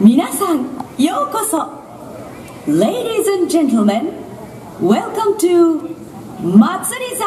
皆さんようこそ Ladies and gentlemen welcome to 祭り座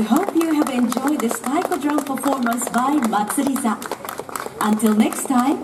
We hope you have enjoyed this taiko drum performance by Matsuriza. Until next time,